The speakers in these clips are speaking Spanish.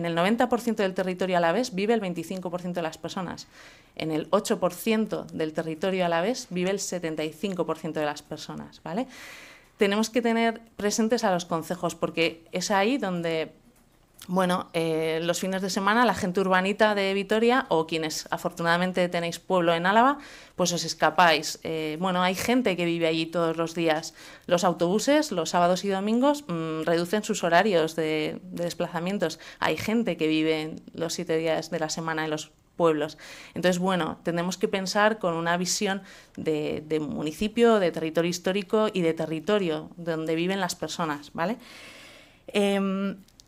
En el 90% del territorio alavés vive el 25% de las personas. En el 8% del territorio alavés vive el 75% de las personas, ¿vale? Tenemos que tener presentes a los concejos porque es ahí donde bueno, eh, los fines de semana la gente urbanita de Vitoria o quienes afortunadamente tenéis pueblo en Álava, pues os escapáis. Eh, bueno, hay gente que vive allí todos los días. Los autobuses, los sábados y domingos, mm, reducen sus horarios de, desplazamientos. Hay gente que vive los siete días de la semana en los pueblos. Entonces, bueno, tenemos que pensar con una visión de, municipio, de territorio histórico y de territorio donde viven las personas, ¿vale? Em,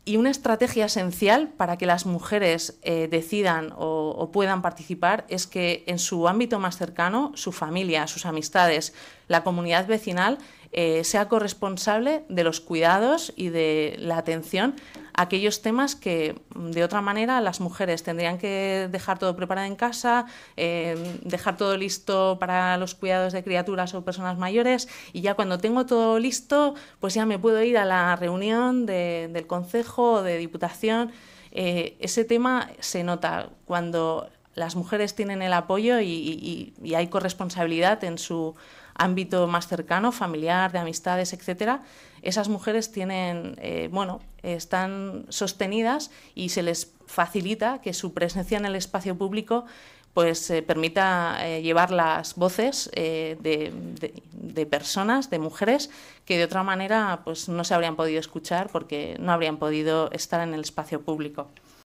y una estrategia esencial para que las mujeres eh, decidan o, puedan participar es que en su ámbito más cercano, su familia, sus amistades, la comunidad vecinal, eh, sea corresponsable de los cuidados y de la atención a aquellos temas que de otra manera las mujeres tendrían que dejar todo preparado en casa, eh, dejar todo listo para los cuidados de criaturas o personas mayores y ya cuando tengo todo listo, pues ya me puedo ir a la reunión del consejo o de diputación. Eh, ese tema se nota cuando las mujeres tienen el apoyo y hay corresponsabilidad en su ámbito más cercano, familiar, de amistades, etcétera, esas mujeres tienen, eh, bueno, están sostenidas y se les facilita que su presencia en el espacio público pues eh, permita eh, llevar las voces de, de, personas, de mujeres, que de otra manera pues no se habrían podido escuchar porque no habrían podido estar en el espacio público.